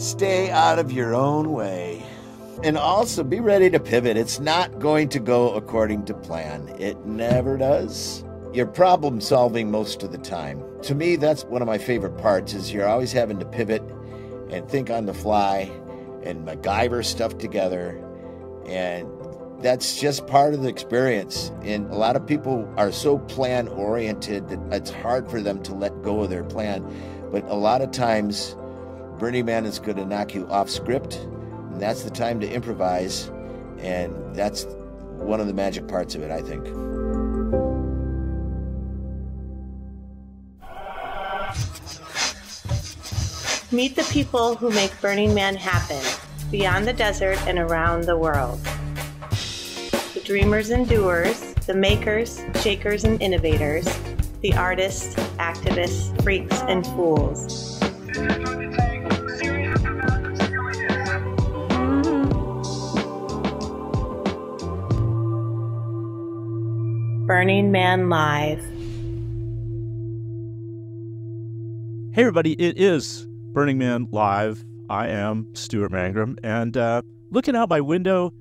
Stay out of your own way. And also be ready to pivot. It's not going to go according to plan, it never does. You're problem solving most of the time. To me, that's one of my favorite parts is you're always having to pivot and think on the fly and MacGyver stuff together. And that's just part of the experience. And a lot of people are so plan oriented that it's hard for them to let go of their plan. But a lot of times, Burning Man is going to knock you off script, and that's the time to improvise. And that's one of the magic parts of it, I think. Meet the people who make Burning Man happen beyond the desert and around the world. The dreamers and doers, the makers, shakers, and innovators, the artists, activists, freaks, and fools. Burning Man Live. Hey, everybody, it is Burning Man Live. I am Stuart Mangrum, and uh, looking out my window,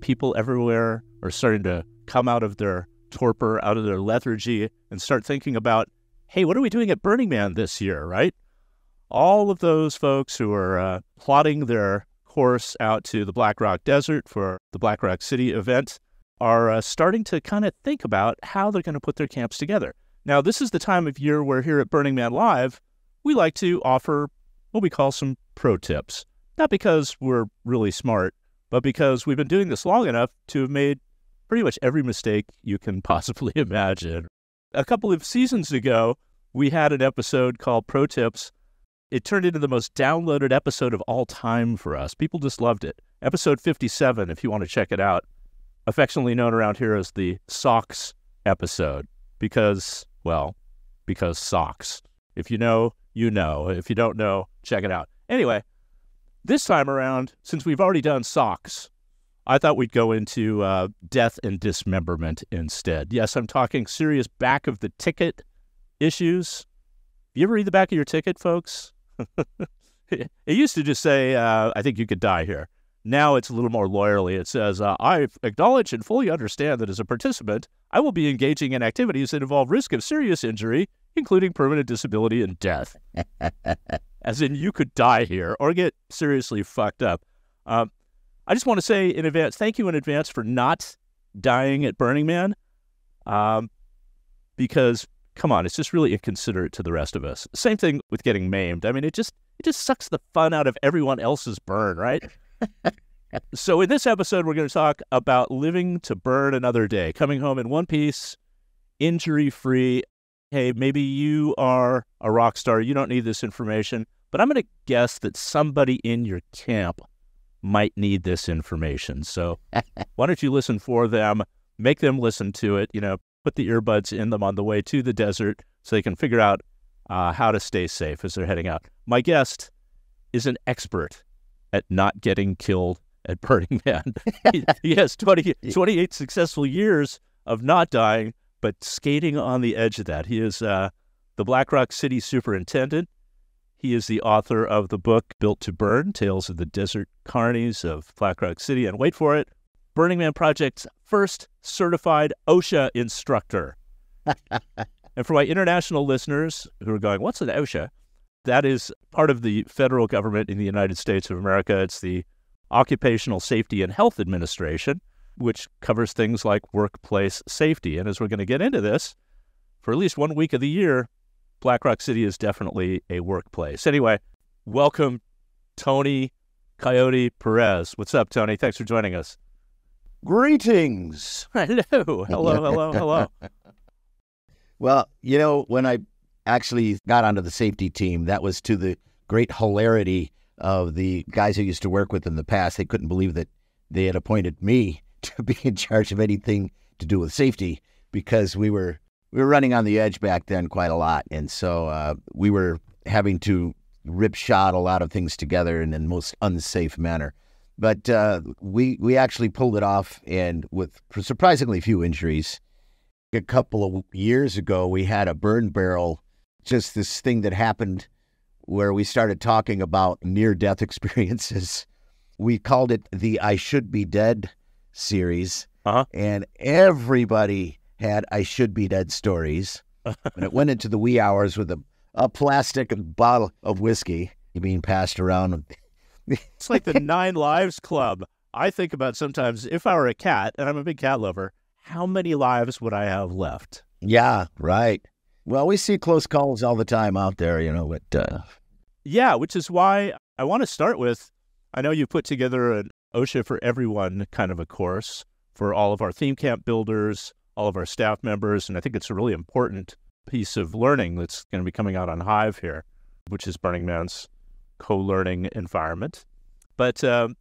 people everywhere are starting to come out of their torpor, out of their lethargy, and start thinking about, hey, what are we doing at Burning Man this year, right? All of those folks who are uh, plotting their course out to the Black Rock Desert for the Black Rock City event are uh, starting to kind of think about how they're going to put their camps together. Now, this is the time of year where here at Burning Man Live, we like to offer what we call some pro tips. Not because we're really smart, but because we've been doing this long enough to have made pretty much every mistake you can possibly imagine. A couple of seasons ago, we had an episode called Pro Tips. It turned into the most downloaded episode of all time for us. People just loved it. Episode 57, if you want to check it out affectionately known around here as the socks episode because, well, because socks. If you know, you know. If you don't know, check it out. Anyway, this time around, since we've already done socks, I thought we'd go into uh, death and dismemberment instead. Yes, I'm talking serious back of the ticket issues. You ever read the back of your ticket, folks? it used to just say, uh, I think you could die here. Now it's a little more lawyerly. It says, uh, I acknowledge and fully understand that as a participant, I will be engaging in activities that involve risk of serious injury, including permanent disability and death. as in, you could die here or get seriously fucked up. Um, I just want to say in advance, thank you in advance for not dying at Burning Man. Um, because, come on, it's just really inconsiderate to the rest of us. Same thing with getting maimed. I mean, it just it just sucks the fun out of everyone else's burn, right? so, in this episode, we're going to talk about living to burn another day, coming home in one piece, injury free. Hey, maybe you are a rock star. You don't need this information, but I'm going to guess that somebody in your camp might need this information. So, why don't you listen for them? Make them listen to it. You know, put the earbuds in them on the way to the desert so they can figure out uh, how to stay safe as they're heading out. My guest is an expert at not getting killed at Burning Man. he, he, has 20, 28 successful years of not dying, but skating on the edge of that. He is uh, the Black Rock City superintendent. He is the author of the book Built to Burn Tales of the Desert Carnies of Black Rock City. And wait for it, Burning Man Project's first certified OSHA instructor. and for my international listeners who are going, What's an OSHA? That is part of the federal government in the United States of America. It's the Occupational Safety and Health Administration, which covers things like workplace safety. And as we're going to get into this, for at least one week of the year, Black Rock City is definitely a workplace. Anyway, welcome, Tony Coyote Perez. What's up, Tony? Thanks for joining us. Greetings. Hello, hello, hello, hello. well, you know, when I actually got onto the safety team, that was to the great hilarity of the guys who used to work with in the past. They couldn't believe that they had appointed me to be in charge of anything to do with safety because we were we were running on the edge back then quite a lot, and so uh, we were having to rip shot a lot of things together in the most unsafe manner. But uh, we we actually pulled it off, and with surprisingly few injuries. A couple of years ago, we had a burn barrel just this thing that happened where we started talking about near death experiences. We called it the I Should Be Dead series. Uh-huh. And everybody had I Should Be Dead stories. and it went into the wee hours with a, a plastic bottle of whiskey being passed around. It's like the Nine Lives Club. I think about sometimes if I were a cat, and I'm a big cat lover, how many lives would I have left? Yeah, right. Well, we see close calls all the time out there, you know, but uh, Yeah, which is why I want to start with I know you put together an OSHA for everyone kind of a course for all of our theme camp builders, all of our staff members, and I think it's a really important piece of learning that's going to be coming out on Hive here, which is Burning Man's co-learning environment. But um,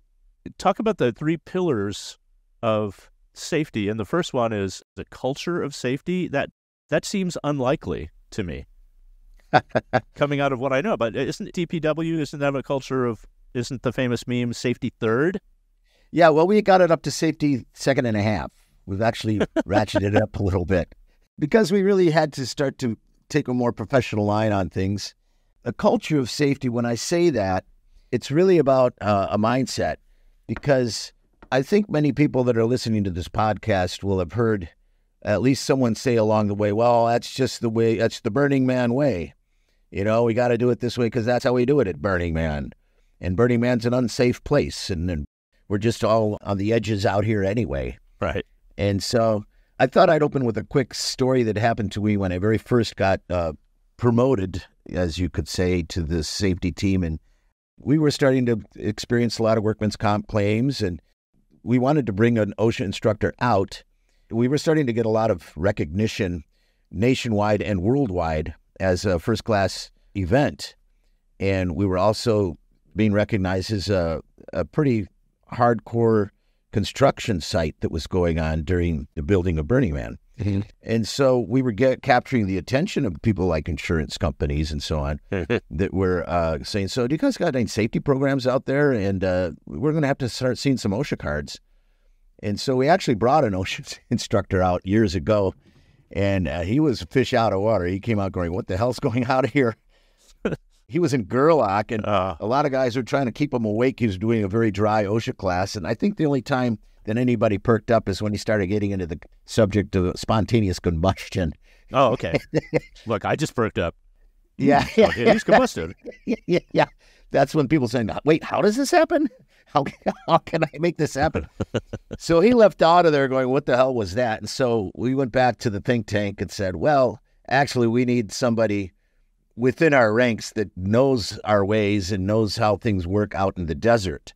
talk about the three pillars of safety, and the first one is the culture of safety. That that seems unlikely to me. Coming out of what I know, but isn't DPW isn't that a culture of isn't the famous meme safety third? yeah, well, we got it up to safety second and a half. We've actually ratcheted it up a little bit because we really had to start to take a more professional line on things. A culture of safety, when I say that, it's really about uh, a mindset because I think many people that are listening to this podcast will have heard at least someone say along the way, well, that's just the way, that's the Burning Man way. You know, we got to do it this way because that's how we do it at Burning Man. And Burning Man's an unsafe place. And, and we're just all on the edges out here anyway. Right. And so I thought I'd open with a quick story that happened to me when I very first got uh, promoted, as you could say, to the safety team. And we were starting to experience a lot of workman's comp claims, and we wanted to bring an OSHA instructor out. We were starting to get a lot of recognition nationwide and worldwide as a first class event. And we were also being recognized as a, a pretty hardcore construction site that was going on during the building of Burning Man. And so we were get, capturing the attention of people like insurance companies and so on that were uh, saying, So, do you guys got any safety programs out there? And uh, we're going to have to start seeing some OSHA cards. And so we actually brought an OSHA instructor out years ago, and uh, he was fish out of water. He came out going, What the hell's going out here? he was in Gerlach, and Uh, a lot of guys were trying to keep him awake. He was doing a very dry OSHA class, and I think the only time that anybody perked up is when he started getting into the subject of spontaneous combustion. oh, okay. Look, I just perked up. Yeah, Okay, he's combusted. yeah, yeah. That's when people saying, "Wait, how does this happen? How how can I make this happen?" so he left out of there going, "What the hell was that?" And so we went back to the think tank and said, "Well, actually, we need somebody." Within our ranks, that knows our ways and knows how things work out in the desert,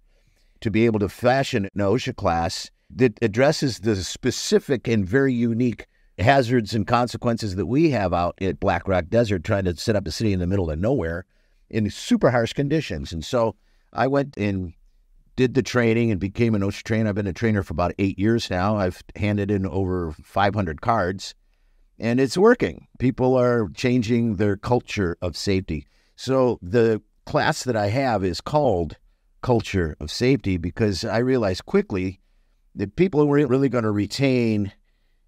to be able to fashion an OSHA class that addresses the specific and very unique hazards and consequences that we have out at Black Rock Desert trying to set up a city in the middle of nowhere in super harsh conditions. And so I went and did the training and became an OSHA trainer. I've been a trainer for about eight years now. I've handed in over 500 cards and it's working. People are changing their culture of safety. So the class that I have is called Culture of Safety because I realized quickly that people weren't really going to retain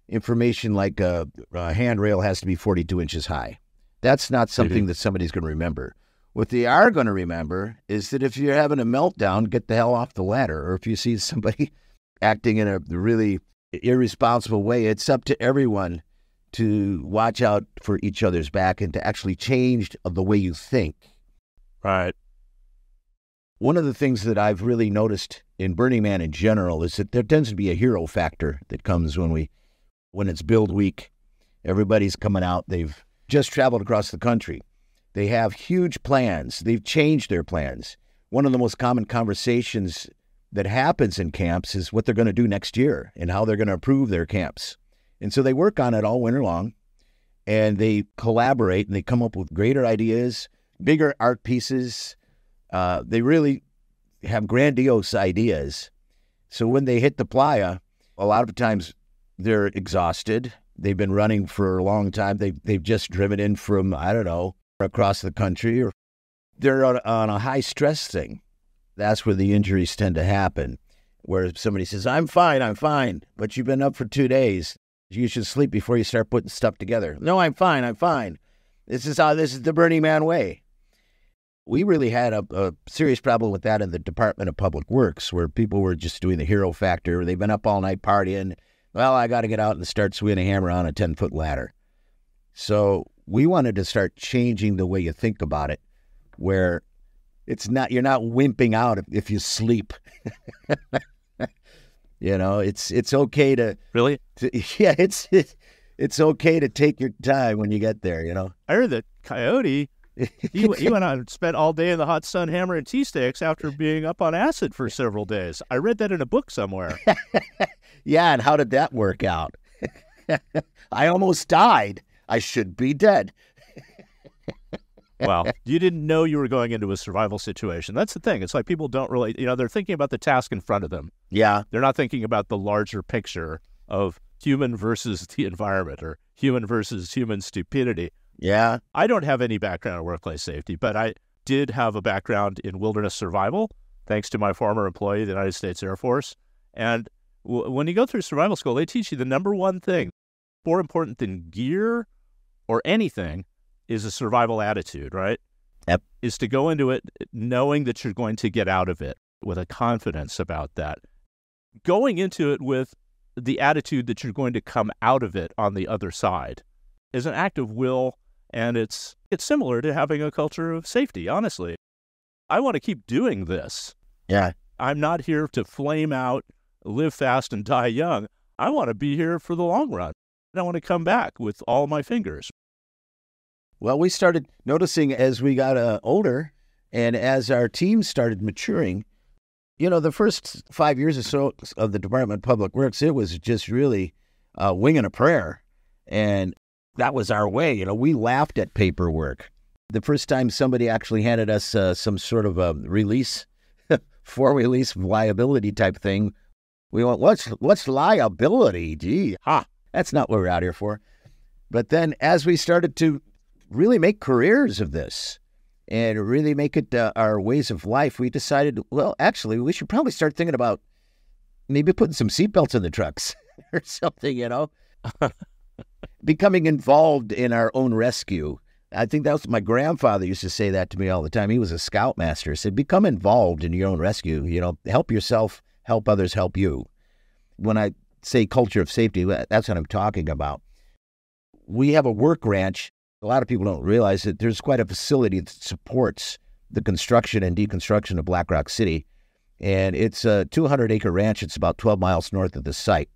information like a, a handrail has to be 42 inches high. That's not something that somebody's going to remember. What they are going to remember is that if you're having a meltdown, get the hell off the ladder. Or if you see somebody acting in a really irresponsible way, it's up to everyone to watch out for each other's back and to actually change the way you think. Right. One of the things that I've really noticed in Burning Man in general is that there tends to be a hero factor that comes when we when it's build week. Everybody's coming out. They've just traveled across the country. They have huge plans. They've changed their plans. One of the most common conversations that happens in camps is what they're going to do next year and how they're going to improve their camps. And so they work on it all winter long and they collaborate and they come up with greater ideas, bigger art pieces. Uh, they really have grandiose ideas. So when they hit the playa, a lot of times they're exhausted. They've been running for a long time. They've, they've just driven in from, I don't know, across the country, or they're on, on a high stress thing. That's where the injuries tend to happen, where somebody says, I'm fine, I'm fine, but you've been up for two days. You should sleep before you start putting stuff together. No, I'm fine, I'm fine. This is how this is the Burning Man way. We really had a, a serious problem with that in the Department of Public Works, where people were just doing the hero factor. They've been up all night partying. Well, I got to get out and start swinging a hammer on a 10 foot ladder. So we wanted to start changing the way you think about it, where it's not, you're not wimping out if, if you sleep. you know, it's, it's okay to, Really? to yeah, it's, it's, it's okay to take your time when you get there, you know? I heard that Coyote, he, he went out and spent all day in the hot sun hammering tea sticks after being up on acid for several days. I read that in a book somewhere. Yeah, and how did that work out? I almost died. I should be dead. Well, you didn't know you were going into a survival situation. That's the thing. It's like people don't really, you know, they're thinking about the task in front of them. Yeah, They're not thinking about the larger picture of human versus the environment or human versus human stupidity. yeah, I don't have any background in workplace safety, but I did have a background in wilderness survival, thanks to my former employee, the United States Air Force. And w- when you go through survival school, they teach you the number one thing, more important than gear or anything, is a survival attitude, right? Yep. Is to go into it knowing that you're going to get out of it with a confidence about that. Going into it with the attitude that you're going to come out of it on the other side is an act of will and it's it's similar to having a culture of safety honestly i want to keep doing this yeah. i'm not here to flame out live fast and die young i want to be here for the long run And i want to come back with all my fingers Well, we started noticing as we got uh, older and as our team started maturing, you know, the first five years or so of the Department of Public Works, it was just really uh, winging a prayer. And that was our way. You know, we laughed at paperwork. The first time somebody actually handed us uh, some sort of a release, for release liability type thing, we went, what's, what's liability? Gee, ha, that's not what we're out here for. But then as we started to really make careers of this and really make it uh, our ways of life, we decided, well, actually, we should probably start thinking about maybe putting some seatbelts in the trucks or something, you know, becoming involved in our own rescue. I think that was my grandfather used to say that to me all the time. He was a scoutmaster. He said, become involved in your own rescue. You know, help yourself, help others, help you. When I say culture of safety, that's what I'm talking about. We have a work ranch a lot of people don't realize that there's quite a facility that supports the construction and deconstruction of Black Rock City. And it's a 200 acre ranch. It's about 12 miles north of the site.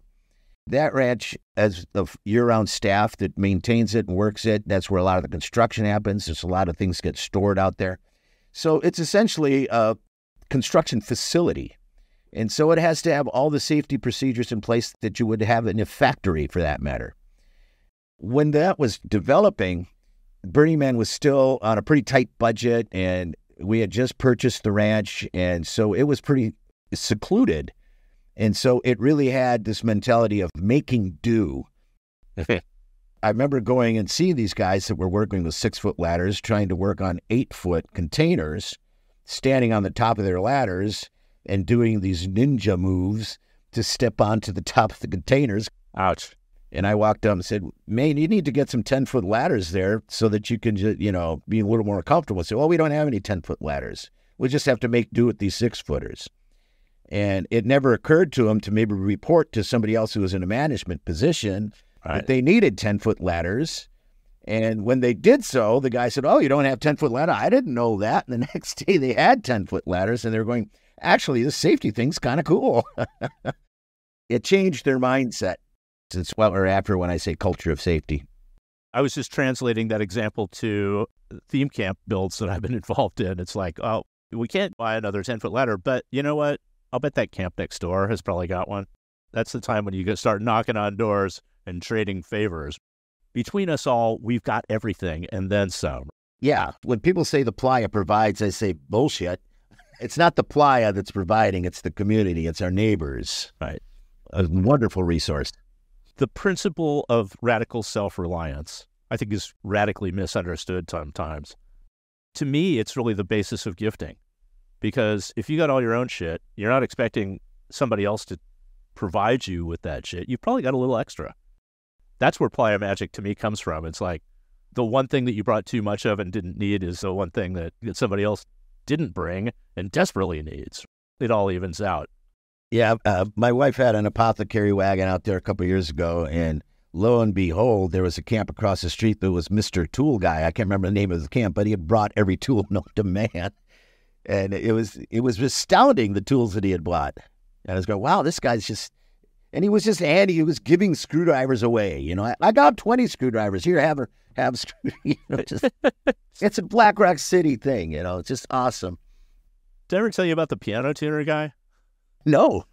That ranch has a year round staff that maintains it and works it. That's where a lot of the construction happens. There's a lot of things get stored out there. So it's essentially a construction facility. And so it has to have all the safety procedures in place that you would have in a factory for that matter. When that was developing, Burning Man was still on a pretty tight budget, and we had just purchased the ranch, and so it was pretty secluded. And so it really had this mentality of making do. I remember going and seeing these guys that were working with six foot ladders, trying to work on eight foot containers, standing on the top of their ladders and doing these ninja moves to step onto the top of the containers. ouch And I walked up and said, "Man, you need to get some ten foot ladders there so that you can, ju- you know, be a little more comfortable." Said, "Well, we don't have any ten foot ladders. We just have to make do with these six footers." And it never occurred to him to maybe report to somebody else who was in a management position right that they needed ten foot ladders. And when they did so, the guy said, "Oh, you don't have ten foot ladder? I didn't know that." And the next day, they had ten foot ladders, and they were going, "Actually, this safety thing's kind of cool." it changed their mindset. It's what we're after when I say culture of safety. I was just translating that example to theme camp builds that I've been involved in. It's like, oh, we can't buy another 10 foot ladder, but you know what? I'll bet that camp next door has probably got one. That's the time when you start knocking on doors and trading favors. Between us all, we've got everything and then some. Yeah, when people say the playa provides, I say bullshit. It's not the playa that's providing, it's the community, it's our neighbors. Right. A wonderful resource. The principle of radical self reliance, I think, is radically misunderstood sometimes. To me, it's really the basis of gifting. Because if you got all your own shit, you're not expecting somebody else to provide you with that shit. You've probably got a little extra. That's where playa magic to me comes from. It's like, the one thing that you brought too much of and didn't need is the one thing that, that somebody else didn't bring and desperately needs. It all evens out. Yeah, uh, my wife had an apothecary wagon out there a couple years ago, and lo and behold, there was a camp across the street that was Mister Tool Guy. I can't remember the name of the camp, but he had brought every tool known to man, and it was it was astounding the tools that he had bought. And I was going, wow, this guy's just, and he was just handy. He was giving screwdrivers away. You know, I, I got twenty screwdrivers here. Have a have, you know, just it's a Black Rock City thing. You know, it's just awesome. Did I ever tell you about the piano tuner guy? No.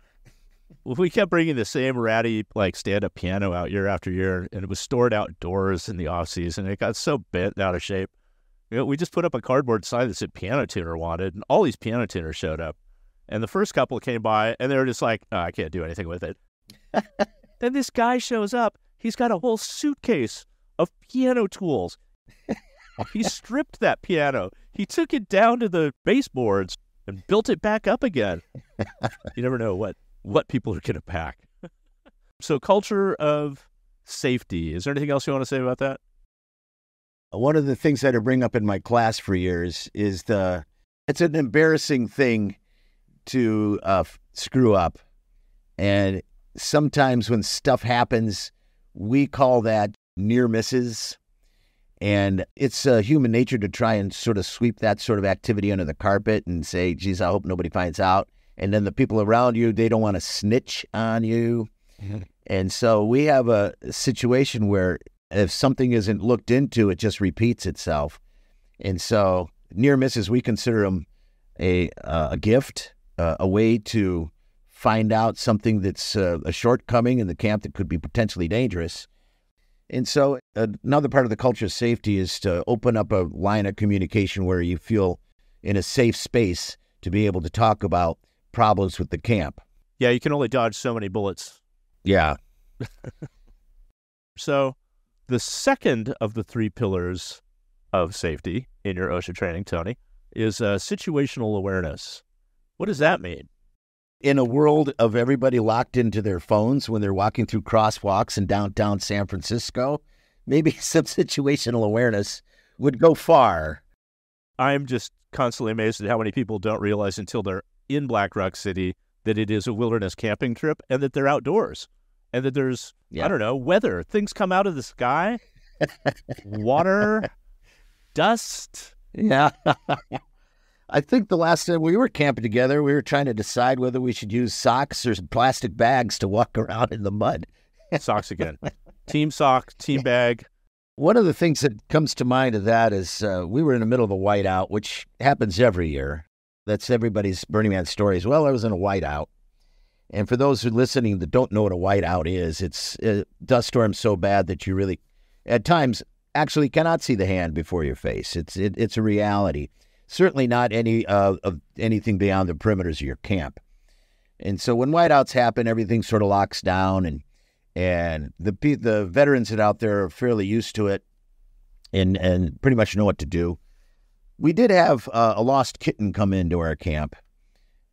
We kept bringing the same ratty like stand-up piano out year after year, and it was stored outdoors in the off season. It got so bent out of shape. You know, we just put up a cardboard sign that said "piano tuner wanted," and all these piano tuners showed up. And the first couple came by, and they were just like, oh, "I can't do anything with it." then this guy shows up. He's got a whole suitcase of piano tools. he stripped that piano. He took it down to the baseboards and built it back up again. you never know what what people are going to pack. so, culture of safety. Is there anything else you want to say about that? One of the things that I bring up in my class for years is the it's an embarrassing thing to uh, screw up, and sometimes when stuff happens, we call that near misses. And it's uh, human nature to try and sort of sweep that sort of activity under the carpet and say, geez, I hope nobody finds out. And then the people around you, they don't want to snitch on you. And so we have a situation where if something isn't looked into, it just repeats itself. And so near misses, we consider them a, uh, a gift, uh, a way to find out something that's uh, a shortcoming in the camp that could be potentially dangerous and so another part of the culture of safety is to open up a line of communication where you feel in a safe space to be able to talk about problems with the camp. Yeah, you can only dodge so many bullets. Yeah. so the second of the three pillars of safety in your OSHA training, Tony, is uh, situational awareness. What does that mean? In a world of everybody locked into their phones when they're walking through crosswalks in downtown San Francisco, maybe some situational awareness would go far. I'm just constantly amazed at how many people don't realize until they're in Black Rock City that it is a wilderness camping trip and that they're outdoors and that there's, yeah. I don't know, weather. Things come out of the sky, water, dust. Yeah. I think the last time we were camping together, we were trying to decide whether we should use socks or plastic bags to walk around in the mud. socks again. team sock, team bag. One of the things that comes to mind of that is uh, we were in the middle of a whiteout, which happens every year. That's everybody's Burning Man story as well. I was in a whiteout. And for those who are listening that don't know what a whiteout is, it's a dust storm so bad that you really, at times, actually cannot see the hand before your face. It's it, it's a reality certainly not any uh, of anything beyond the perimeters of your camp. And so when whiteouts happen, everything sort of locks down, and and the the veterans that out there are fairly used to it, and and pretty much know what to do. We did have uh, a lost kitten come into our camp,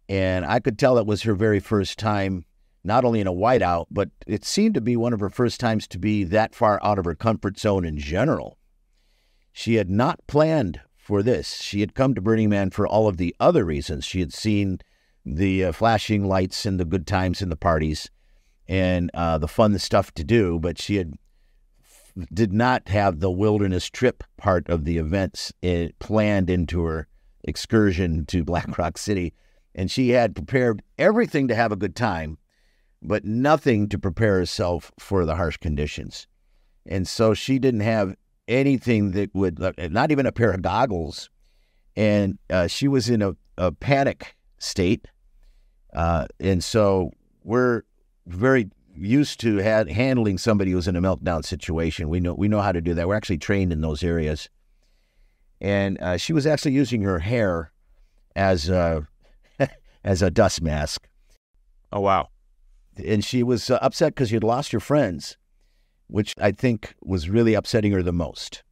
and I could tell it was her very first time, not only in a whiteout, but it seemed to be one of her first times to be that far out of her comfort zone in general. She had not planned for this. She had come to Burning Man for all of the other reasons. She had seen the uh, flashing lights and the good times and the parties and uh, the fun stuff to do, but she had did not have the wilderness trip part of the events uh, planned into her excursion to Black Rock City. And she had prepared everything to have a good time, but nothing to prepare herself for the harsh conditions. And so she didn't have anything that would, not even a pair of goggles. And uh, she was in a, a panic state. Uh, and so we're very used to had, handling somebody who's in a meltdown situation. We know we know how to do that. We're actually trained in those areas. And uh, she was actually using her hair as a as a dust mask. Oh wow! And she was uh, upset because you'd lost your friends, which I think was really upsetting her the most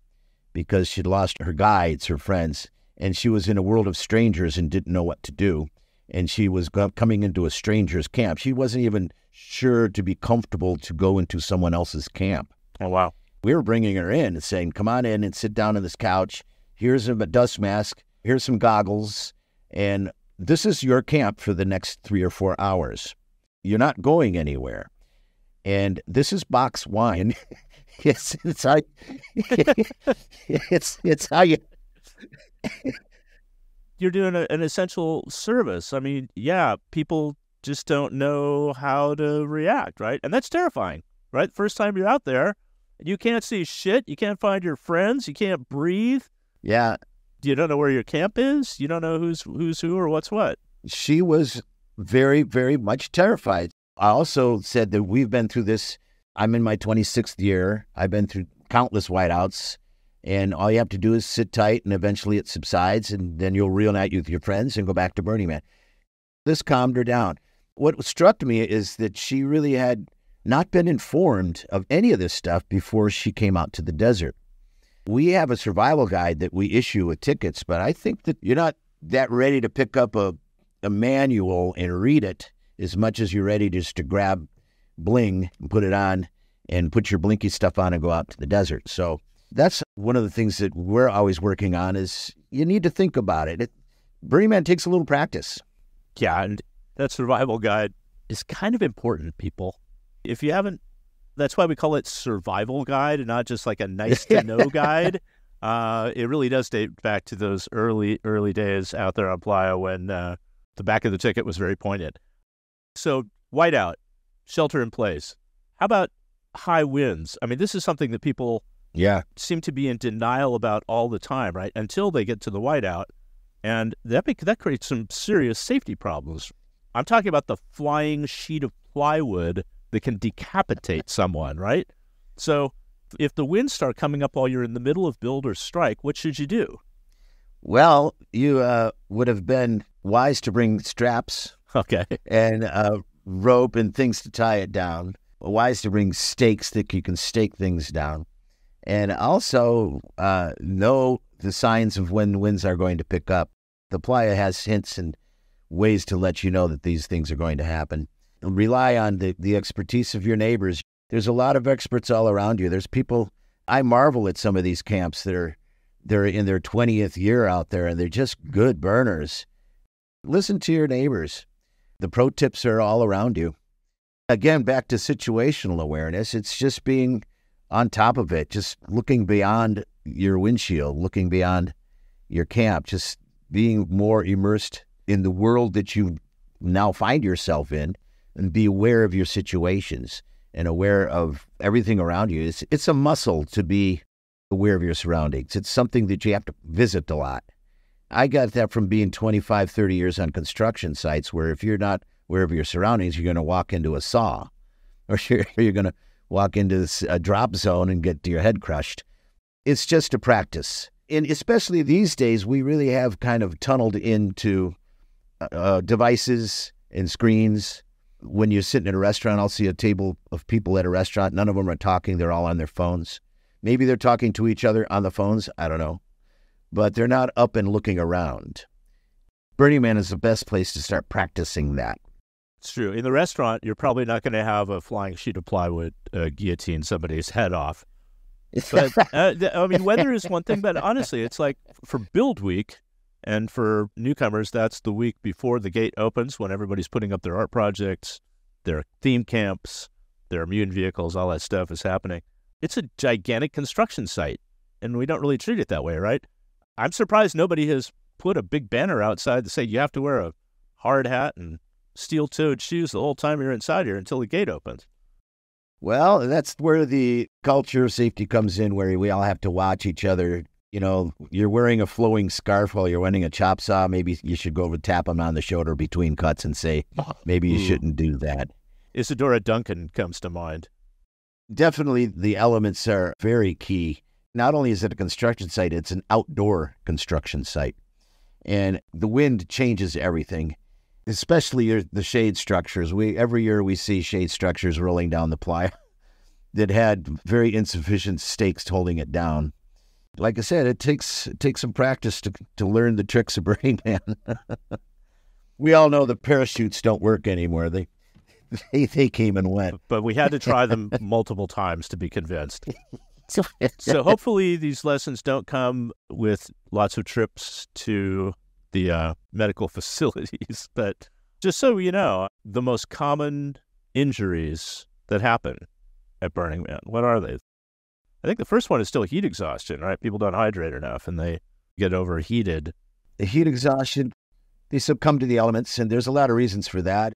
because she'd lost her guides, her friends, and she was in a world of strangers and didn't know what to do. And she was coming into a stranger's camp. She wasn't even sure to be comfortable to go into someone else's camp. Oh, wow. we were bringing her in and saying, "Come on in and sit down on this couch. Here's a dust mask. Here's some goggles, and this is your camp for the next three or four hours. You're not going anywhere. And this is box wine. it's it's how it's it's how you you're doing a, an essential service. I mean, yeah, people just don't know how to react, right? And that's terrifying, right? First time you're out there, you can't see shit, you can't find your friends, you can't breathe. Yeah. You don't know where your camp is, you don't know who's who's who or what's what. She was very very much terrified. I also said that we've been through this. I'm in my 26th year. I've been through countless whiteouts. And all you have to do is sit tight, and eventually it subsides, and then you'll reunite with your friends and go back to Burning Man. This calmed her down. What struck me is that she really had not been informed of any of this stuff before she came out to the desert. We have a survival guide that we issue with tickets, but I think that you're not that ready to pick up a, a manual and read it as much as you're ready just to grab bling and put it on and put your blinky stuff on and go out to the desert. So that's one of the things that we're always working on is you need to think about it. it Burning Man takes a little practice. Yeah, and that survival guide is kind of important, people. If you haven't, that's why we call it survival guide and not just like a nice to know guide. Uh, it really does date back to those early, early days out there on Playa when uh, the back of the ticket was very pointed. So, whiteout, shelter in place. How about high winds? I mean, this is something that people yeah seem to be in denial about all the time, right? Until they get to the whiteout, and that that creates some serious safety problems. I'm talking about the flying sheet of plywood that can decapitate someone, right? So, if the winds start coming up while you're in the middle of build or strike, what should you do? Well, you uh, would have been wise to bring straps, okay, and uh, rope and things to tie it down. Wise to bring stakes that you can stake things down and also uh, know the signs of when winds are going to pick up. The playa has hints and ways to let you know that these things are going to happen. Rely on the, the expertise of your neighbors. There's a lot of experts all around you. There's people. I marvel at some of these camps that are they're in their 20th year out there and they're just good burners. Listen to your neighbors. The pro tips are all around you. Again, back to situational awareness. It's just being on top of it, just looking beyond your windshield, looking beyond your camp, just being more immersed in the world that you now find yourself in and be aware of your situations and aware of everything around you. It's, it's a muscle to be aware of your surroundings. It's something that you have to visit a lot. I got that from being 25, 30 years on construction sites where if you're not aware of your surroundings, you're going to walk into a saw or you're, you're going to walk into this, a drop zone and get your head crushed. It's just a practice. And especially these days, we really have kind of tunneled into uh, uh, devices and screens. When you're sitting at a restaurant, I'll see a table of people at a restaurant. None of them are talking, they're all on their phones. Maybe they're talking to each other on the phones. I don't know. But they're not up and looking around. Burning Man is the best place to start practicing that. It's true. In the restaurant, you're probably not going to have a flying sheet of plywood uh, guillotine somebody's head off. But uh, I mean, weather is one thing, but honestly, it's like for build week, and for newcomers, that's the week before the gate opens when everybody's putting up their art projects, their theme camps, their mutant vehicles, all that stuff is happening. It's a gigantic construction site, and we don't really treat it that way, right? I'm surprised nobody has put a big banner outside to say you have to wear a hard hat and steel toed shoes the whole time you're inside here until the gate opens. Well, that's where the culture of safety comes in, where we all have to watch each other. You know, you're wearing a flowing scarf while you're winning a chop saw. Maybe you should go over tap them on the shoulder between cuts and say, maybe you hmm. shouldn't do that. Isadora Duncan comes to mind. Definitely, the elements are very key. Not only is it a construction site, it's an outdoor construction site. And the wind changes everything especially the shade structures. We every year we see shade structures rolling down the playa that had very insufficient stakes holding it down. Like I said, it takes it takes some practice to to learn the tricks of Burning Man. we all know the parachutes don't work anymore. They they they came and went. But we had to try them multiple times to be convinced. so hopefully these lessons don't come with lots of trips to the uh, medical facilities. But just so you know, the most common injuries that happen at Burning Man, what are they? I think the first one is still heat exhaustion, right? People don't hydrate enough and they get overheated. The heat exhaustion, they succumb to the elements, and there's a lot of reasons for that.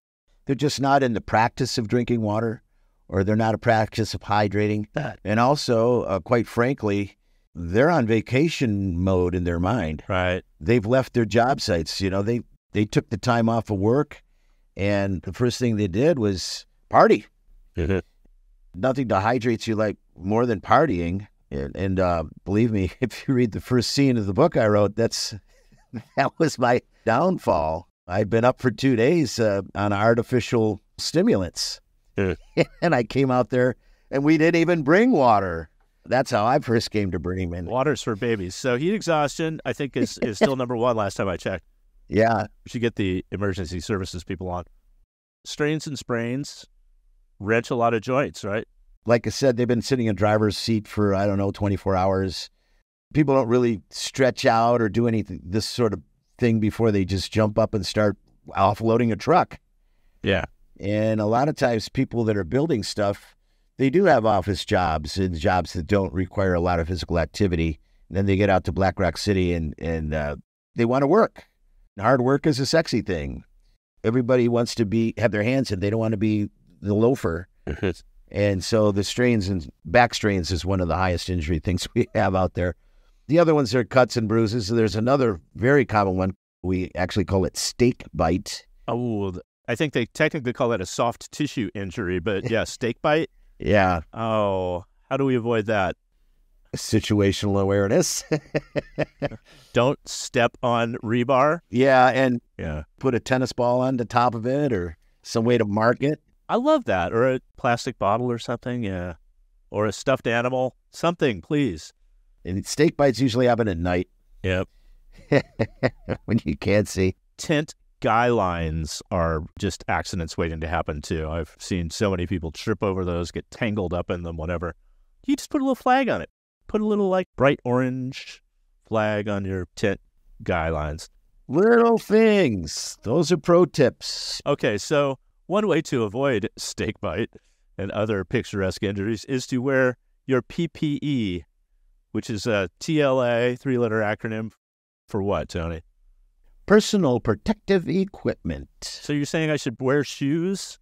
They're just not in the practice of drinking water, or they're not a practice of hydrating. And also, uh, quite frankly, they're on vacation mode in their mind. Right. They've left their job sites. You know, they they took the time off of work, and the first thing they did was party. Nothing dehydrates you like more than partying. And, and uh, believe me, if you read the first scene of the book I wrote, that's that was my downfall. I'd been up for two days uh, on artificial stimulants, and I came out there, and we didn't even bring water. That's how I first came to Burning Man. Water's for babies. So heat exhaustion, I think, is, is still number one last time I checked. Yeah. We should get the emergency services people on. Strains and sprains wrench a lot of joints, right? Like I said, they've been sitting in driver's seat for, I don't know, 24 hours. People don't really stretch out or do anything, this sort of thing before they just jump up and start offloading a truck. Yeah. And a lot of times, people that are building stuff, they do have office jobs and jobs that don't require a lot of physical activity. And then they get out to Black Rock City and, and uh, they want to work. Hard work is a sexy thing. Everybody wants to be have their hands in. They don't want to be the loafer. and so the strains and back strains is one of the highest injury things we have out there. The other ones are cuts and bruises. So There's another very common one. We actually call it stake bite. Oh, I think they technically call that a soft tissue injury, but yeah, stake bite. Yeah. Oh, how do we avoid that? Situational awareness. Don't step on rebar. Yeah, and Yeah. put a tennis ball on the top of it or some way to mark it. I love that. Or a plastic bottle or something. Yeah. Or a stuffed animal. Something, please. And stake bites usually happen at night Yep. when you can't see. Tent guy lines are just accidents waiting to happen too. I've seen so many people trip over those, get tangled up in them, whatever. You just put a little flag on it. Put a little like bright orange flag on your tent guy lines. Little things. Those are pro tips. Okay, so one way to avoid stake bite and other picturesque injuries is to wear your PPE, which is a TLA, three letter acronym for what, Tony? Personal protective equipment. So you're saying I should wear shoes?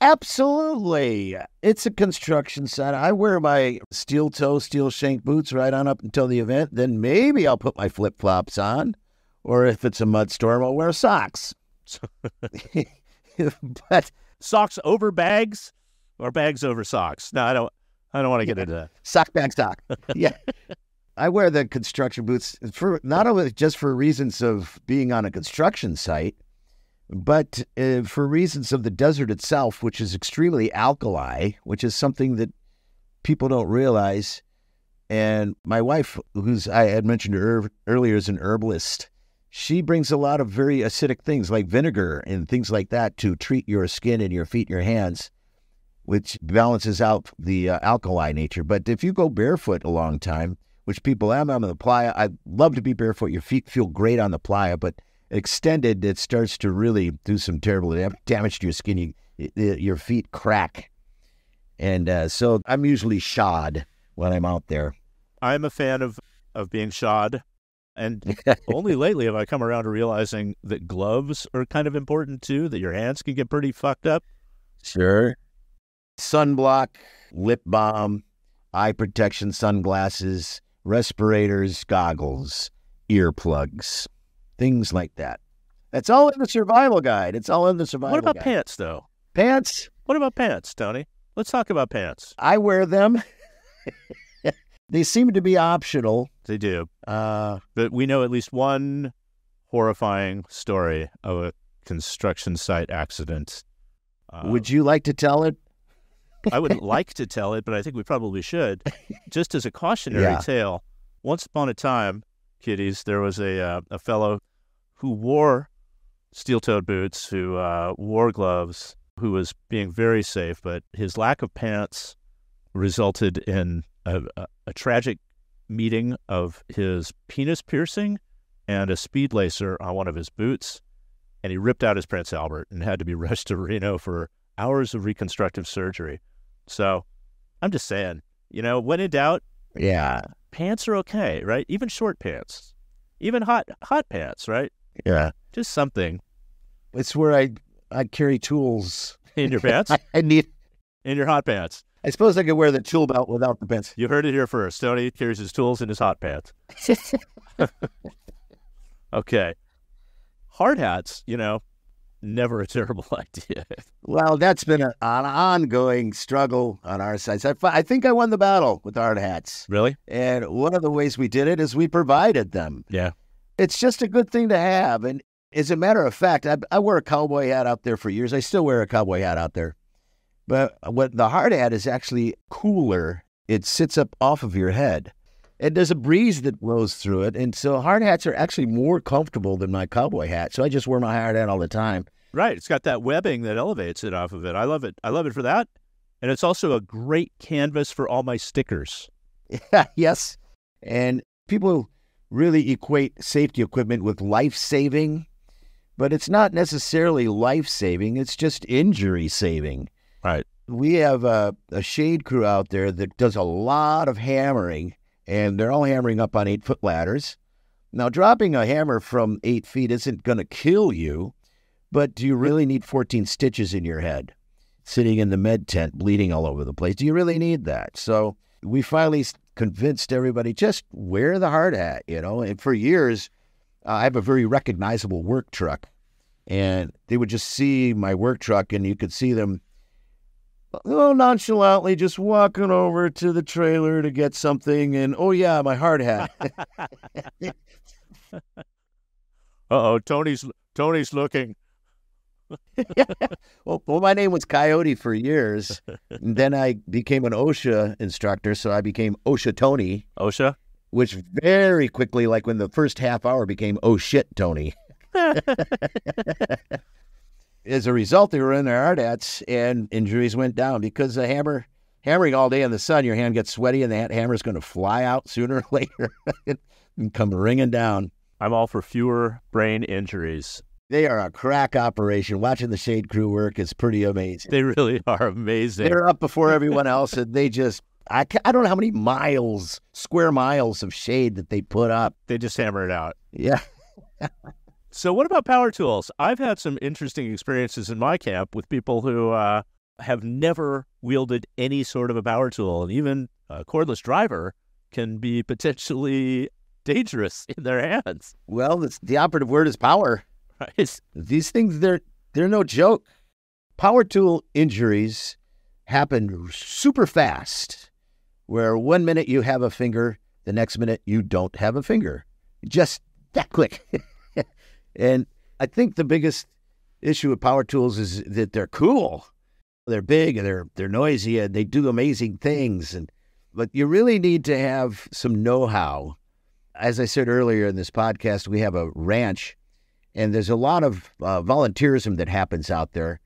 Absolutely. It's a construction site. I wear my steel toe, steel shank boots right on up until the event. Then maybe I'll put my flip flops on. Or if it's a mud storm, I'll wear socks. but Socks over bags or bags over socks? No, I don't. I don't want to get into that. sock back sock. yeah. I wear the construction boots for not only just for reasons of being on a construction site, but uh, for reasons of the desert itself, which is extremely alkali, which is something that people don't realize. And my wife, who's I had mentioned her earlier, is an herbalist. She brings a lot of very acidic things like vinegar and things like that to treat your skin and your feet and your hands, which balances out the uh, alkali nature. But if you go barefoot a long time, which people am, I'm on the playa. I love to be barefoot. Your feet feel great on the playa, but extended, it starts to really do some terrible damage to your skin. You, your feet crack. And uh, so I'm usually shod when I'm out there. I'm a fan of of being shod, and only lately have I come around to realizing that gloves are kind of important too. That your hands can get pretty fucked up. Sure. Sunblock, lip balm, eye protection, sunglasses, respirators, goggles, earplugs, things like that. That's all in the survival guide. It's all in the survival what about guide. pants, though? Pants? What about pants, Tony? Let's talk about pants. I wear them. they seem to be optional. They do, Uh, but we know at least one horrifying story of a construction site accident. Uh, would you like to tell it? I wouldn't like to tell it, but I think we probably should. Just as a cautionary Yeah. tale, once upon a time, kiddies, there was a uh, a fellow who wore steel-toed boots, who uh, wore gloves, who was being very safe, but his lack of pants resulted in a, a, a tragic meeting of his penis piercing and a speed lacer on one of his boots, and he ripped out his Prince Albert and had to be rushed to Reno for hours of reconstructive surgery. So I'm just saying, you know, when in doubt, Yeah. pants are okay, right? Even short pants, even hot hot pants, right? Yeah. Just something It's where I I carry tools. in your pants, I, I need. in your hot pants. I suppose I could wear the tool belt without the pants. You heard it here first. Tony carries his tools in his hot pants. Okay. Hard hats, you know, never a terrible idea. Well, that's been a, an ongoing struggle on our side. So I, I think I won the battle with hard hats. really? And one of the ways we did it is we provided them. Yeah. It's just a good thing to have. And as a matter of fact, I, I wear a cowboy hat out there for years. I still wear a cowboy hat out there. But what the hard hat is actually cooler. It sits up off of your head. And there's a breeze that blows through it. And so hard hats are actually more comfortable than my cowboy hat. So I just wear my hard hat all the time. Right. It's got that webbing that elevates it off of it. I love it. I love it for that. And it's also a great canvas for all my stickers. Yeah, yes. And people really equate safety equipment with life saving, but it's not necessarily life saving, it's just injury saving. Right. We have a, a shade crew out there that does a lot of hammering, and they're all hammering up on eight foot ladders. Now, dropping a hammer from eight feet isn't going to kill you, but do you really need 14 stitches in your head? Sitting in the med tent, bleeding all over the place. Do you really need that? So, we finally convinced everybody just wear the hard hat, you know. And for years, uh, I have a very recognizable work truck, and they would just see my work truck, and you could see them a little nonchalantly just walking over to the trailer to get something, and oh yeah, my hard hat. Uh oh, Tony's Tony's looking. well, well, my name was Coyote for years. and then I became an OSHA instructor, so I became OSHA Tony. OSHA. which very quickly, like when the first half hour became, oh shit, Tony. As a result, they were in their hard hats and injuries went down because the hammer, hammering all day in the sun, your hand gets sweaty and that hammer's going to fly out sooner or later and come ringing down. I'm all for fewer brain injuries. They are a crack operation. Watching the shade crew work is pretty amazing. They really are amazing. They're up before everyone else and they just, I, I don't know how many miles, square miles of shade that they put up. They just hammer it out. Yeah. So, what about power tools? I've had some interesting experiences in my camp with people who uh, have never wielded any sort of a power tool, and even a cordless driver can be potentially dangerous in their hands. Well, the operative word is power. Right? These things, they're they're no joke. Power tool injuries happen super fast, where one minute you have a finger, the next minute you don't have a finger. Just that quick. and I think the biggest issue with power tools is that they're cool. They're big and they're they're noisy and they do amazing things. And but you really need to have some know-how. As I said earlier in this podcast, we have a ranch and there's a lot of uh, volunteerism that happens out there.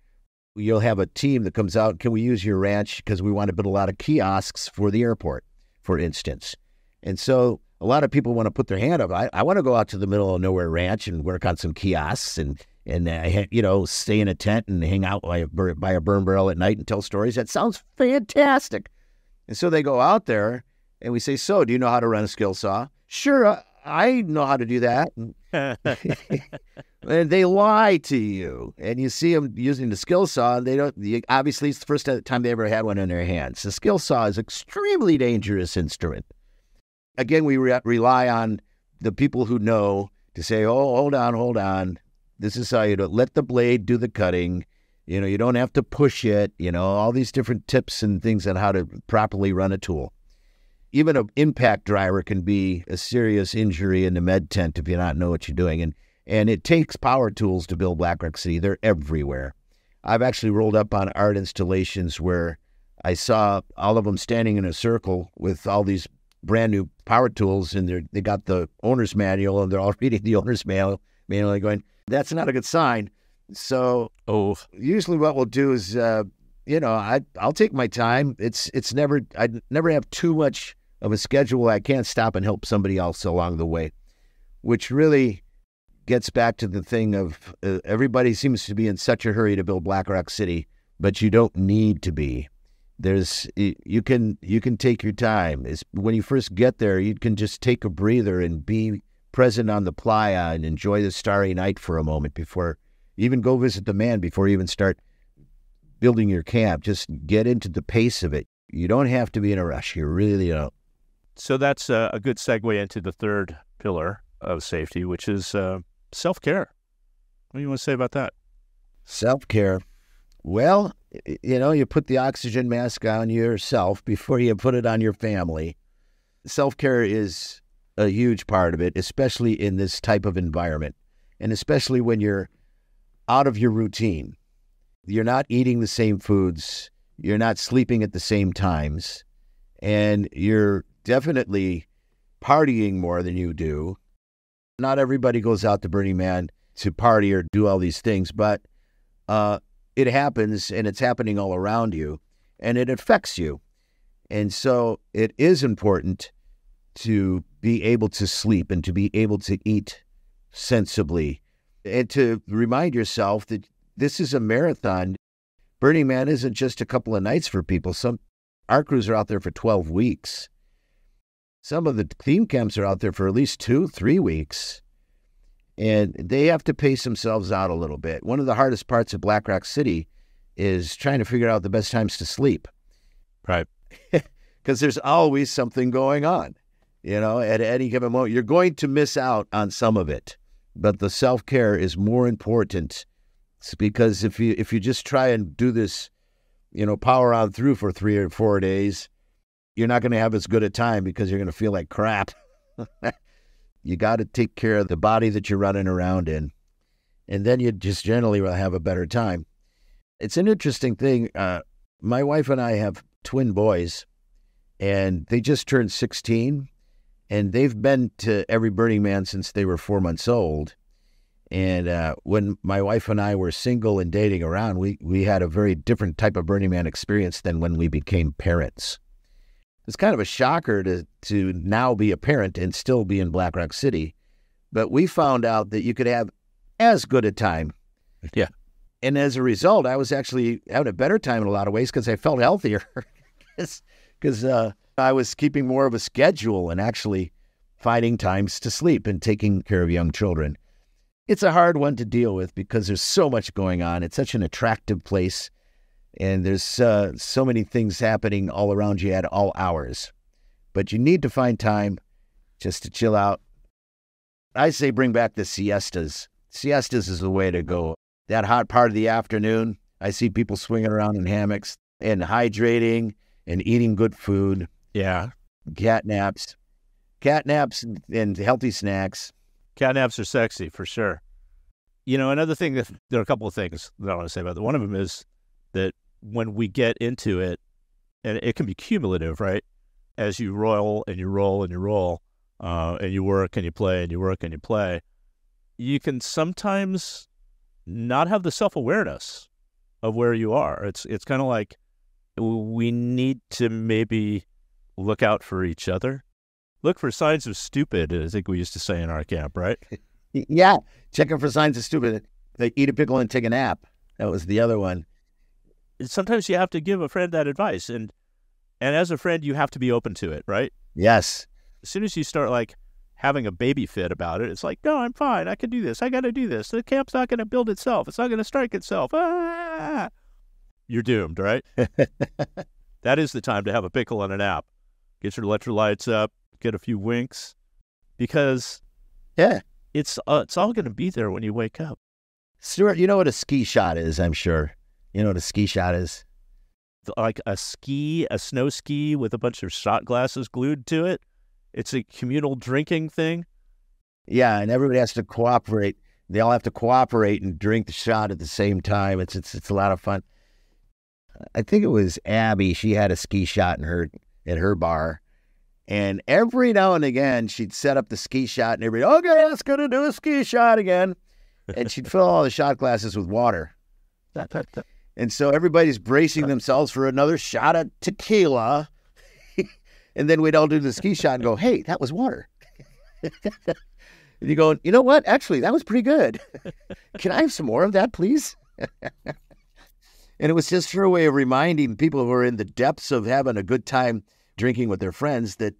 You'll have a team that comes out. Can we use your ranch because we want to build a lot of kiosks for the airport, for instance? And so a lot of people want to put their hand up. I, I want to go out to the middle of nowhere ranch and work on some kiosks and and uh, you know stay in a tent and hang out by a, by a burn barrel at night and tell stories. That sounds fantastic. And so they go out there and we say, "So, do you know how to run a skill saw?" Sure, I, I know how to do that. and they lie to you, and you see them using the skill saw. And they don't. You, obviously, it's the first time they ever had one in their hands. The skill saw is an extremely dangerous instrument. Again, we re- rely on the people who know to say, "Oh, hold on, hold on. This is how you do. Let the blade do the cutting. You know, you don't have to push it. You know, all these different tips and things on how to properly run a tool." Even an impact driver can be a serious injury in the med tent if you not know what you're doing. And and it takes power tools to build Black Rock City. They're everywhere. I've actually rolled up on art installations where I saw all of them standing in a circle with all these brand new power tools, and they they got the owner's manual, and they're all reading the owner's manual, manual, and going, "That's not a good sign." So oh, usually, what we'll do is uh, you know, I I'll take my time. It's it's never I never have too much of a schedule. I can't stop and help somebody else along the way, which really gets back to the thing of uh, everybody seems to be in such a hurry to build Black Rock City, but you don't need to be. There's you can you can take your time. Is when you first get there, you can just take a breather and be present on the playa and enjoy the starry night for a moment before even go visit the man before you even start building your camp. Just get into the pace of it. You don't have to be in a rush. You really don't. So that's a, a good segue into the third pillar of safety, which is uh, self care. What do you want to say about that? Self care. Well, you know, you put the oxygen mask on yourself before you put it on your family. Self care is a huge part of it, especially in this type of environment, and especially when you're out of your routine. You're not eating the same foods, you're not sleeping at the same times, and you're definitely partying more than you do. Not everybody goes out to Burning Man to party or do all these things, but uh, it happens and it's happening all around you and it affects you. And so it is important to be able to sleep and to be able to eat sensibly and to remind yourself that this is a marathon. Burning Man isn't just a couple of nights for people. Some our crews are out there for 12 weeks. Some of the theme camps are out there for at least two, three weeks. And they have to pace themselves out a little bit. One of the hardest parts of Black Rock City is trying to figure out the best times to sleep. Right. Because there's always something going on. You know, at any given moment, you're going to miss out on some of it. But the self care is more important it's because if you if you just try and do this, you know, power on through for three or four days, you're not going to have as good a time because you're going to feel like crap. you got to take care of the body that you're running around in, and then you just generally will have a better time. It's an interesting thing. Uh, my wife and I have twin boys, and they just turned 16, and they've been to every Burning Man since they were four months old. And uh, when my wife and I were single and dating around, we, we had a very different type of Burning Man experience than when we became parents. It's kind of a shocker to, to now be a parent and still be in Black Rock City. But we found out that you could have as good a time. Yeah. And as a result, I was actually having a better time in a lot of ways because I felt healthier. Because uh, I was keeping more of a schedule and actually finding times to sleep and taking care of young children it's a hard one to deal with because there's so much going on. It's such an attractive place, and there's uh, so many things happening all around you at all hours. But you need to find time just to chill out. I say bring back the siestas. Siestas is the way to go. That hot part of the afternoon, I see people swinging around in hammocks and hydrating and eating good food. Yeah. Cat naps, cat naps and healthy snacks. Cat naps are sexy for sure. You know, another thing that there are a couple of things that I want to say about that. One of them is that when we get into it, and it can be cumulative, right? As you roll and you roll and you roll, uh, and you work and you play and you work and you play, you can sometimes not have the self awareness of where you are. It's it's kind of like we need to maybe look out for each other look for signs of stupid, I think we used to say in our camp, right? yeah, checking for signs of stupid. They eat a pickle and take a nap. That was the other one. Sometimes you have to give a friend that advice, and and as a friend, you have to be open to it, right? Yes. As soon as you start like having a baby fit about it, it's like, no, I'm fine. I can do this. I got to do this. The camp's not going to build itself. It's not going to strike itself. Ah! You're doomed, right? that is the time to have a pickle and a nap. Get your electrolytes up, get a few winks because yeah, it's uh, it's all going to be there when you wake up. Stuart, you know what a ski shot is, I'm sure. You know what a ski shot is? Like a ski, a snow ski with a bunch of shot glasses glued to it. It's a communal drinking thing. Yeah, and everybody has to cooperate. They all have to cooperate and drink the shot at the same time. It's it's it's a lot of fun. I think it was Abby. She had a ski shot in her at her bar, and every now and again, she'd set up the ski shot, and everybody, okay, let's go to do a ski shot again. And she'd fill all the shot glasses with water. And so everybody's bracing themselves for another shot of tequila. and then we'd all do the ski shot and go, hey, that was water. and you go, you know what? Actually, that was pretty good. Can I have some more of that, please? and it was just her way of reminding people who are in the depths of having a good time drinking with their friends that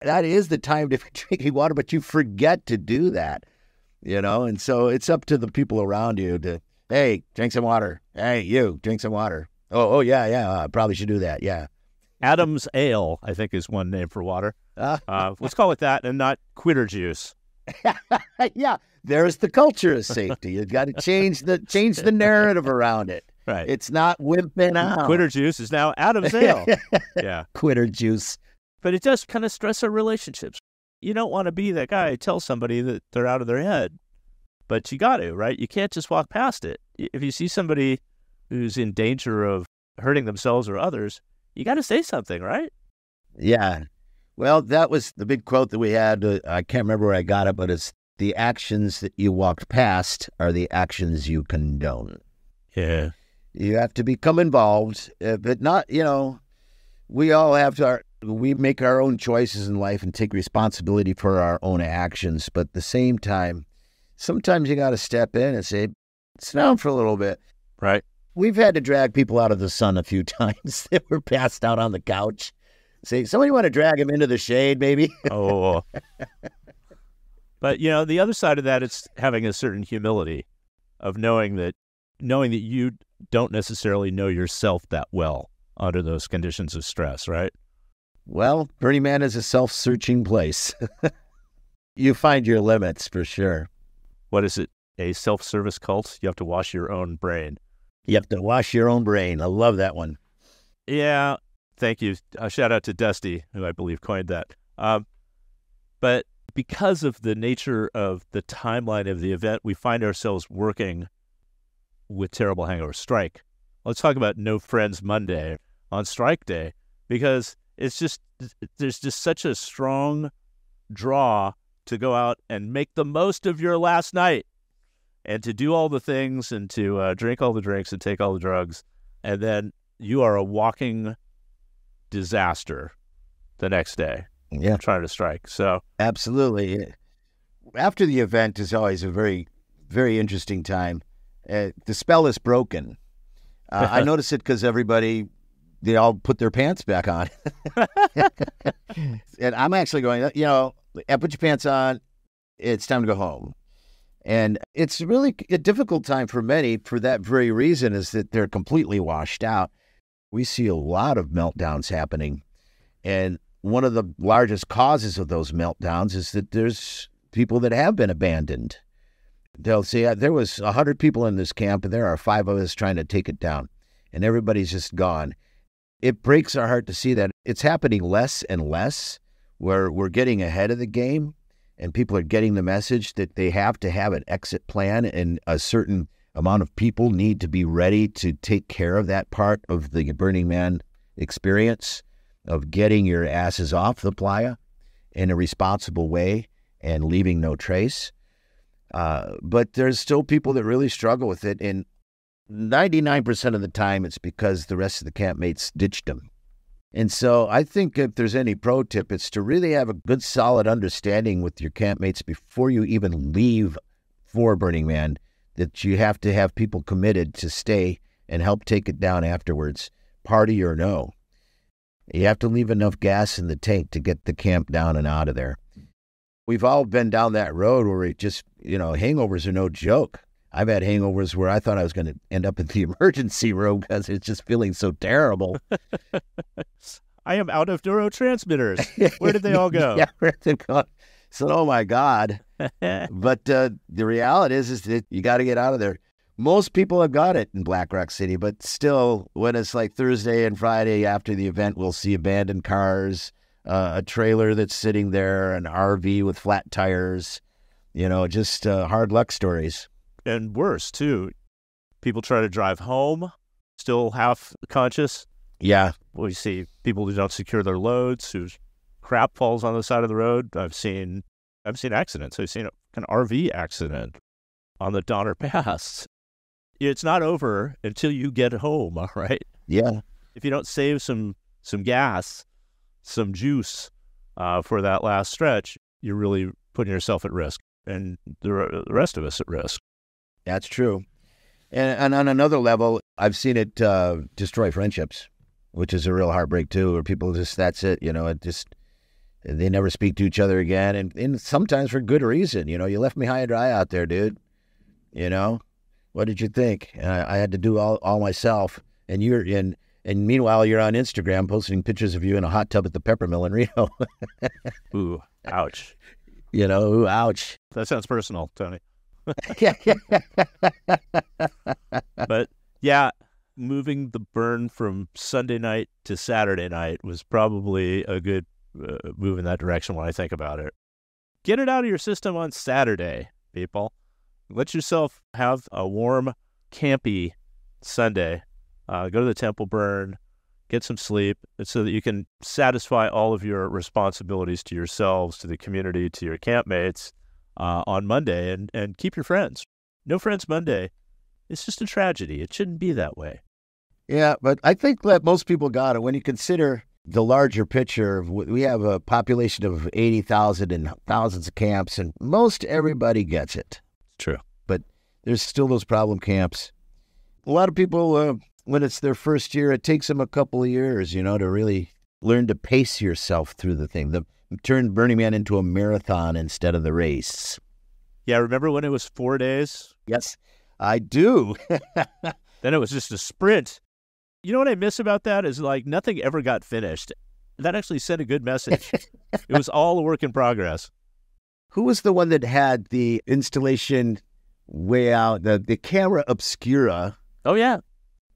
that is the time to be drinking water, but you forget to do that, you know? And so it's up to the people around you to, hey, drink some water. Hey, you, drink some water. Oh, oh yeah, yeah, I probably should do that. Yeah. Adam's Ale, I think, is one name for water. Uh, uh, let's call it that and not quitter juice. yeah, there's the culture of safety. You've got to change the change the narrative around it. Right. It's not wimping out. Quitter juice is now Adam's Ale. yeah. Quitter juice. But it does kind of stress our relationships. You don't want to be that guy tell somebody that they're out of their head, but you got to, right? You can't just walk past it. If you see somebody who's in danger of hurting themselves or others, you got to say something, right? Yeah. Well, that was the big quote that we had. Uh, I can't remember where I got it, but it's the actions that you walked past are the actions you condone. Yeah. You have to become involved, uh, but not, you know, we all have to, our, we make our own choices in life and take responsibility for our own actions. But at the same time, sometimes you got to step in and say, sit down for a little bit. Right. We've had to drag people out of the sun a few times. they were passed out on the couch. Say, somebody want to drag him into the shade, maybe? oh. But you know, the other side of that is having a certain humility of knowing that knowing that you don't necessarily know yourself that well under those conditions of stress, right? Well, Burning Man is a self-searching place. you find your limits for sure. What is it? A self-service cult? You have to wash your own brain. You have to wash your own brain. I love that one. Yeah, thank you. A shout out to Dusty, who I believe coined that. Um, but because of the nature of the timeline of the event, we find ourselves working with terrible hangover strike. Let's talk about No Friends Monday on strike day because it's just there's just such a strong draw to go out and make the most of your last night and to do all the things and to uh, drink all the drinks and take all the drugs. And then you are a walking disaster the next day yeah. trying to strike. So absolutely. After the event is always a very very interesting time. Uh, the spell is broken. Uh, i notice it because everybody they all put their pants back on. And i'm actually going you know put your pants on it's time to go home and it's really a difficult time for many for that very reason is that they're completely washed out we see a lot of meltdowns happening and one of the largest causes of those meltdowns is that there's people that have been abandoned. They'll say, uh, There was 100 people in this camp, and there are five of us trying to take it down, and everybody's just gone. It breaks our heart to see that it's happening less and less, where we're getting ahead of the game, and people are getting the message that they have to have an exit plan, and a certain amount of people need to be ready to take care of that part of the Burning Man experience of getting your asses off the playa in a responsible way and leaving no trace. Uh, but there's still people that really struggle with it. And 99% of the time, it's because the rest of the campmates ditched them. And so I think if there's any pro tip, it's to really have a good, solid understanding with your campmates before you even leave for Burning Man that you have to have people committed to stay and help take it down afterwards, party or no. You have to leave enough gas in the tank to get the camp down and out of there. We've all been down that road where it just, you know, hangovers are no joke. I've had hangovers where I thought I was going to end up in the emergency room because it's just feeling so terrible. I am out of neurotransmitters. Where did they all go? yeah, where did they go? So, oh my God. but uh, the reality is, is that you got to get out of there most people have got it in Black Rock City, but still, when it's like Thursday and Friday after the event, we'll see abandoned cars, uh, a trailer that's sitting there, an RV with flat tires, you know, just uh, hard luck stories. And worse, too. People try to drive home, still half conscious. Yeah. We see people who don't secure their loads, whose crap falls on the side of the road. I've seen, I've seen accidents. I've seen an RV accident on the Donner Pass it's not over until you get home. All right. Yeah. If you don't save some some gas, some juice uh, for that last stretch, you're really putting yourself at risk, and the, the rest of us at risk. That's true. And, and on another level, I've seen it uh, destroy friendships, which is a real heartbreak too. Where people just that's it, you know, it just they never speak to each other again, and, and sometimes for good reason. You know, you left me high and dry out there, dude. You know, what did you think? And I, I had to do all all myself, and you're in. And meanwhile, you're on Instagram posting pictures of you in a hot tub at the Peppermill in Reno. Ooh, ouch. you know, ooh, ouch. That sounds personal, Tony. But yeah, moving the burn from Sunday night to Saturday night was probably a good uh, move in that direction when I think about it. Get it out of your system on Saturday, people. Let yourself have a warm, campy Sunday. Uh, go to the temple burn, get some sleep, so that you can satisfy all of your responsibilities to yourselves, to the community, to your campmates uh, on Monday, and and keep your friends. No friends Monday. It's just a tragedy. It shouldn't be that way. Yeah, but I think that most people got it when you consider the larger picture. We have a population of 80,000 and thousands of camps, and most everybody gets it. True. But there's still those problem camps. A lot of people, uh, when it's their first year, it takes them a couple of years, you know, to really learn to pace yourself through the thing. The turn Burning Man into a marathon instead of the race. Yeah, remember when it was four days? Yes, I do. Then it was just a sprint. You know what I miss about that is like nothing ever got finished. That actually sent a good message. it was all a work in progress. Who was the one that had the installation way out, the, the camera obscura? Oh yeah,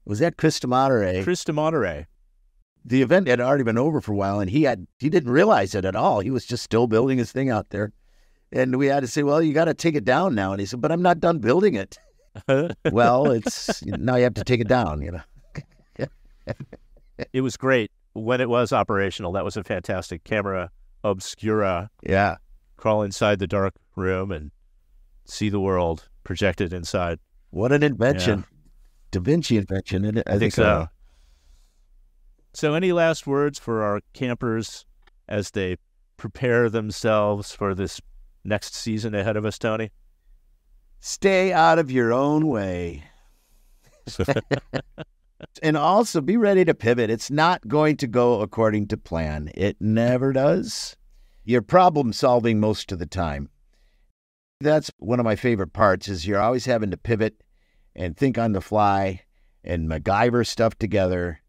Was that Chris Monterey? Chris de Monterey. The event had already been over for a while, and he had he didn't realize it at all. He was just still building his thing out there, and we had to say, "Well, you got to take it down now." And he said, "But I'm not done building it." well, it's now you have to take it down. You know. it was great when it was operational. That was a fantastic camera obscura. Yeah. Crawl inside the dark room and see the world projected inside. What an invention! Da Vinci invention, it? I, think so. So, any last words for our campers as they prepare themselves for this next season ahead of us, Tony? Stay out of your own way. and also be ready to pivot. It's not going to go according to plan. It never does. You're problem solving most of the time. That's one of my favorite parts is you're always having to pivot and think on the fly and MacGyver stuff together.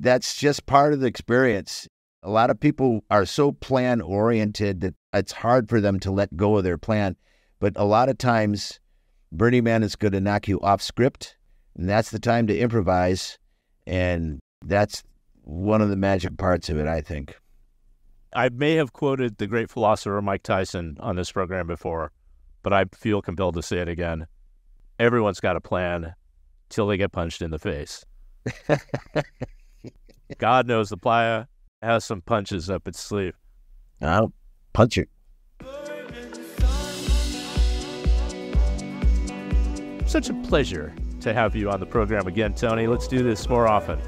That's just part of the experience. A lot of people are so plan oriented that it's hard for them to let go of their plan. But a lot of times, Burning Man is going to knock you off script, and that's the time to improvise. And that's one of the magic parts of it, I think. I may have quoted the great philosopher Mike Tyson on this program before, but I feel compelled to say it again. Everyone's got a plan till they get punched in the face. God knows the playa has some punches up its sleeve. I'll punch it. Such a pleasure to have you on the program again, Tony. Let's do this more often.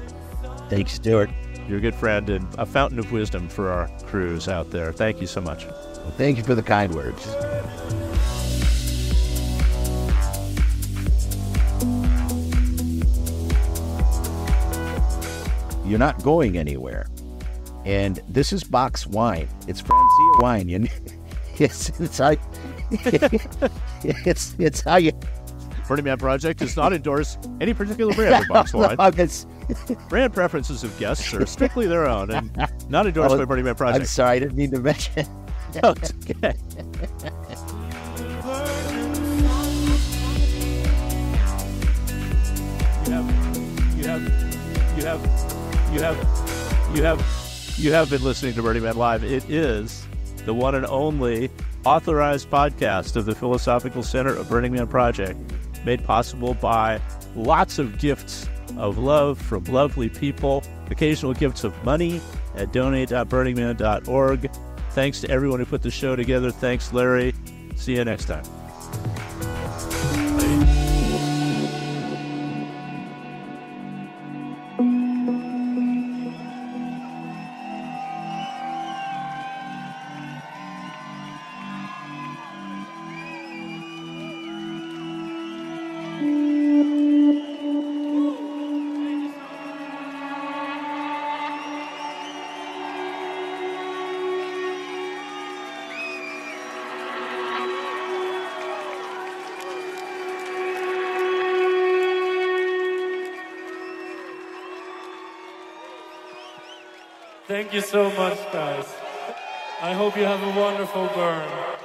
Thanks, Stuart. You're a good friend and a fountain of wisdom for our crews out there. Thank you so much. Well, thank you for the kind words. You're not going anywhere. And this is box wine. It's Franzia wine. You, it's, it's, how, it's, it's how you. Burning Man Project does not endorse any particular brand of box wine. It's- Brand preferences of guests are strictly their own and not endorsed Oh, by Burning Man Project. I'm sorry, I didn't mean to mention. No, it's okay. You have, you have, you have, you have, you have, you have been listening to Burning Man Live. It is the one and only authorized podcast of the Philosophical Center of Burning Man Project, made possible by lots of gifts of love from lovely people, occasional gifts of money at donate.burningman.org. Thanks to everyone who put the show together. Thanks, Larry. See you next time. Thank you so much, guys. I hope you have a wonderful burn.